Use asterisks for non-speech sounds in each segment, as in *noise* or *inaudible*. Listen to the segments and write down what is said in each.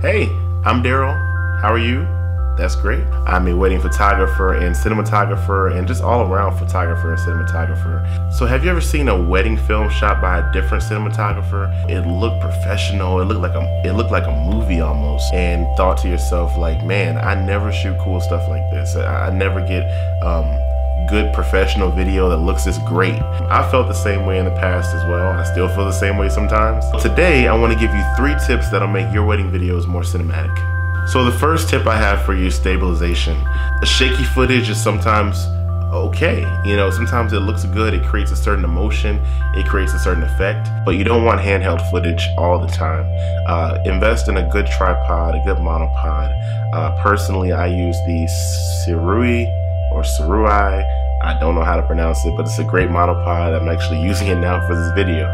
Hey, I'm Daryl. How are you? That's great. I'm a wedding photographer and cinematographer and just all around photographer and cinematographer. So have you ever seen a wedding film shot by a different cinematographer? It looked professional. It looked like a it looked like a movie almost. And thought to yourself like, man, I never shoot cool stuff like this. I, I never get um, good professional video that looks this great. I felt the same way in the past as well. I still feel the same way sometimes. Today, I want to give you three tips that'll make your wedding videos more cinematic. So the first tip I have for you is stabilization. A shaky footage is sometimes okay. You know, sometimes it looks good, it creates a certain emotion, it creates a certain effect, but you don't want handheld footage all the time. Uh, invest in a good tripod, a good monopod. Uh, personally, I use the Sirui or Surui I don't know how to pronounce it, but it's a great monopod. I'm actually *laughs* using it now for this video.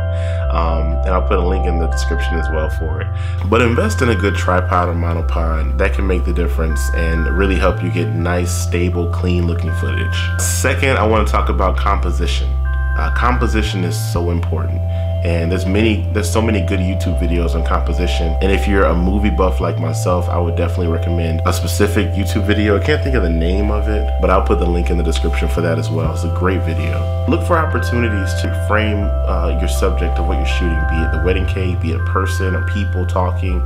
Um, and I'll put a link in the description as well for it. But invest in a good tripod or monopod. That can make the difference and really help you get nice, stable, clean looking footage. Second, I want to talk about composition. Uh, composition is so important and there's many there's so many good youtube videos on composition. And if you're a movie buff like myself i would definitely recommend a specific youtube video. I can't think of the name of it but i'll put the link in the description for that as well. It's a great video. Look for opportunities to frame uh, your subject of what you're shooting be it the wedding cake be it a person or people talking.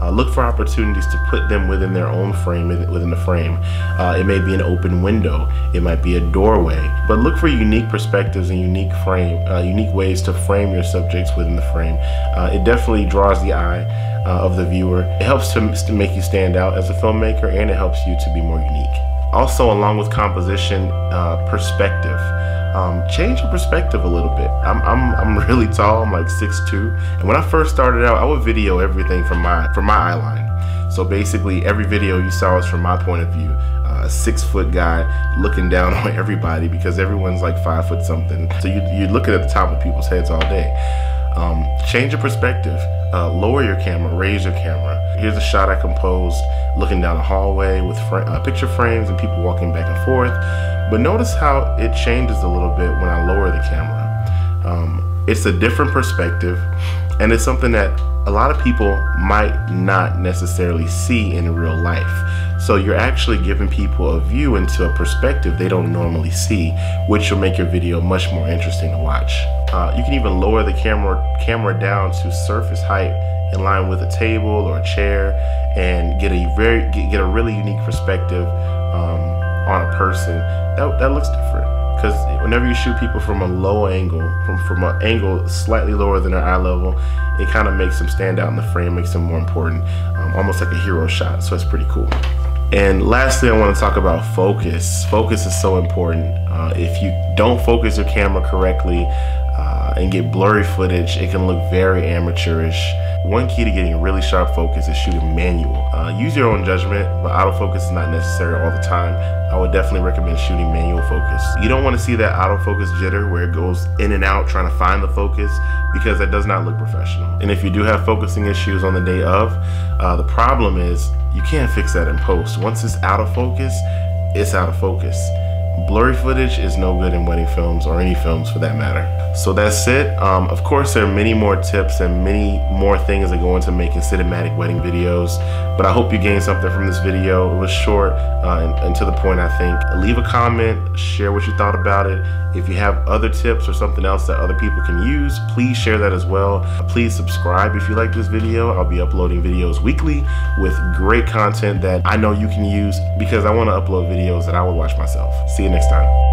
Uh, look for opportunities to put them within their own frame within the frame. Uh, it may be an open window. It might be a doorway. But look for unique perspectives and unique frame uh, unique ways to frame your subject subjects within the frame. Uh, it definitely draws the eye uh, of the viewer. It helps to, to make you stand out as a filmmaker and it helps you to be more unique. Also, along with composition, uh, perspective. Um, change your perspective a little bit. I'm, I'm, I'm really tall, I'm like 6'2", and when I first started out, I would video everything from my, from my eye line. So basically, every video you saw was from my point of view. Uh, a six foot guy looking down *laughs* on everybody because everyone's like five foot something. So you, you're looking at the top of people's heads all day. Um, change your perspective. Uh, lower your camera, raise your camera. Here's a shot I composed looking down a hallway with uh, picture frames and people walking back and forth. But notice how it changes a little bit when I lower the camera. Um, it's a different perspective and it's something that a lot of people might not necessarily see in real life. So you're actually giving people a view into a perspective they don't normally see, which will make your video much more interesting to watch. Uh, you can even lower the camera camera down to surface height in line with a table or a chair and get a very get, a really unique perspective um, on a person. That, that looks different because whenever you shoot people from a low angle, from, from an angle slightly lower than their eye level, it kind of makes them stand out in the frame, makes them more important, um, almost like a hero shot. So it's pretty cool. And lastly, I want to talk about focus. Focus is so important. Uh, if you don't focus your camera correctly uh, and get blurry footage, it can look very amateurish. One key to getting really sharp focus is shooting manual. Uh, use your own judgment, but autofocus is not necessary all the time. I would definitely recommend shooting manual focus. You don't want to see that autofocus jitter where it goes in and out trying to find the focus because that does not look professional. And if you do have focusing issues on the day of, uh, the problem is you can't fix that in post. Once it's out of focus, it's out of focus. Blurry footage is no good in wedding films or any films for that matter. So that's it. Um, of course, there are many more tips and many more things that go into making cinematic wedding videos. But I hope you gained something from this video. It was short uh, and, and to the point, I think. Leave a comment, share what you thought about it. If you have other tips or something else that other people can use, please share that as well. Please subscribe if you like this video. I'll be uploading videos weekly with great content that I know you can use because I want to upload videos that I will watch myself. See you next time.